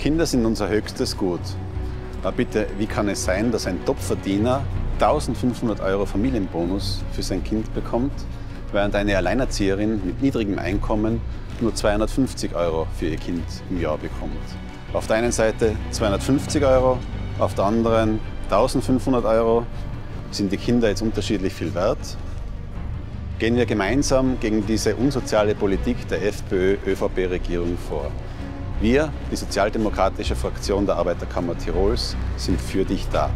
Kinder sind unser höchstes Gut. Aber bitte, wie kann es sein, dass ein Topverdiener 1500 Euro Familienbonus für sein Kind bekommt, während eine Alleinerzieherin mit niedrigem Einkommen nur 250 Euro für ihr Kind im Jahr bekommt? Auf der einen Seite 250 Euro, auf der anderen 1500 Euro. Sind die Kinder jetzt unterschiedlich viel wert? Gehen wir gemeinsam gegen diese unsoziale Politik der FPÖ-ÖVP-Regierung vor. Wir, die sozialdemokratische Fraktion der Arbeiterkammer Tirols, sind für dich da.